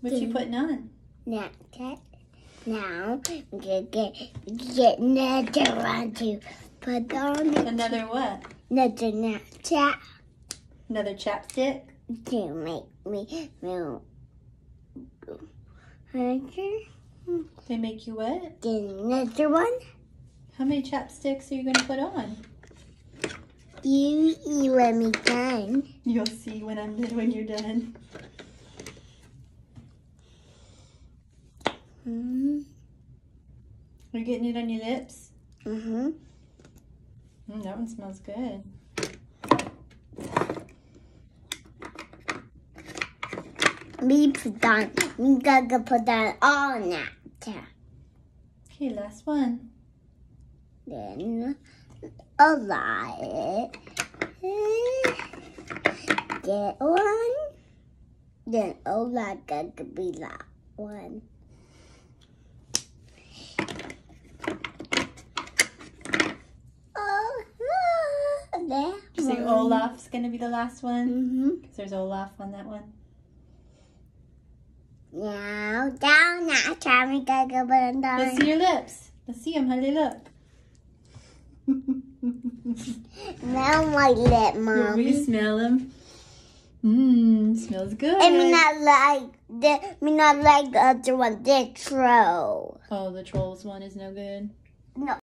What you putting on? Snapchat. Now gonna get get another one to put on. Another what? another Snapchat Another chapstick? to make me feel Okay. They make you what? Get another one. How many chapsticks are you gonna put on? You you let me done. You'll see when I'm done when you're done. Mm-hmm. You're getting it on your lips? Mm-hmm. Mm, that one smells good. Me put on. Me gotta put on all Snapchat. Okay, last one. Then a lot. Get one. Then Ola gotta be that one. Oh, You say Olaf's gonna be the last one? Mm-hmm. 'Cause there's Olaf on that one. Now down now, we go put it down. Let's see your lips. Let's see them. How do they look? Now my lip, me to mommy. smell them? Mmm, smells good. I mean, not like the, me not like the other one. The troll. oh, the trolls one is no good. No,